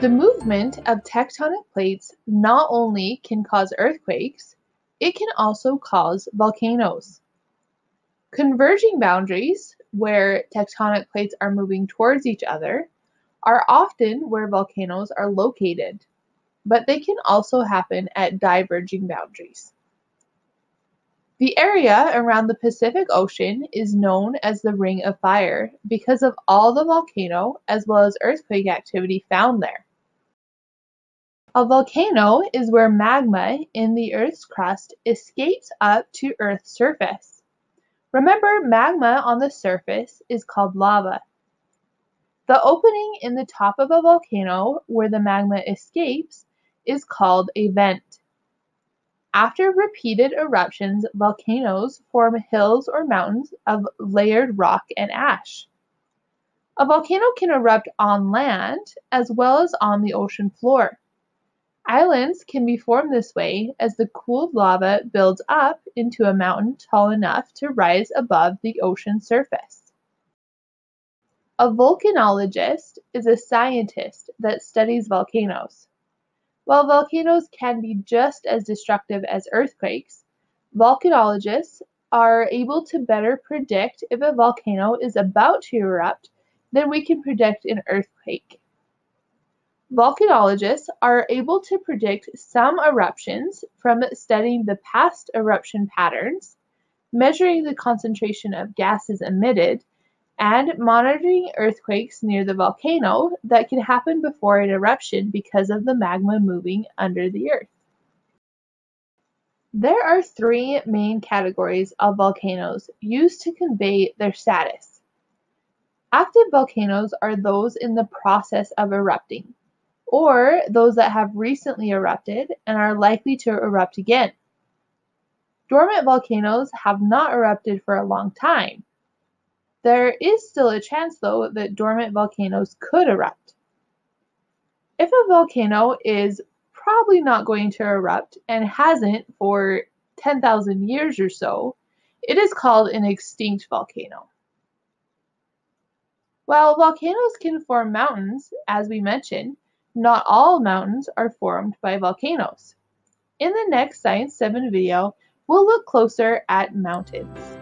The movement of tectonic plates not only can cause earthquakes, it can also cause volcanoes. Converging boundaries, where tectonic plates are moving towards each other, are often where volcanoes are located, but they can also happen at diverging boundaries. The area around the Pacific Ocean is known as the Ring of Fire because of all the volcano as well as earthquake activity found there. A volcano is where magma in the Earth's crust escapes up to Earth's surface. Remember, magma on the surface is called lava. The opening in the top of a volcano where the magma escapes is called a vent. After repeated eruptions, volcanoes form hills or mountains of layered rock and ash. A volcano can erupt on land as well as on the ocean floor. Islands can be formed this way as the cooled lava builds up into a mountain tall enough to rise above the ocean surface. A volcanologist is a scientist that studies volcanoes. While volcanoes can be just as destructive as earthquakes, volcanologists are able to better predict if a volcano is about to erupt than we can predict an earthquake. Volcanologists are able to predict some eruptions from studying the past eruption patterns, measuring the concentration of gases emitted, and monitoring earthquakes near the volcano that can happen before an eruption because of the magma moving under the earth. There are three main categories of volcanoes used to convey their status. Active volcanoes are those in the process of erupting, or those that have recently erupted and are likely to erupt again. Dormant volcanoes have not erupted for a long time, there is still a chance, though, that dormant volcanoes could erupt. If a volcano is probably not going to erupt and hasn't for 10,000 years or so, it is called an extinct volcano. While volcanoes can form mountains, as we mentioned, not all mountains are formed by volcanoes. In the next Science 7 video, we'll look closer at mountains.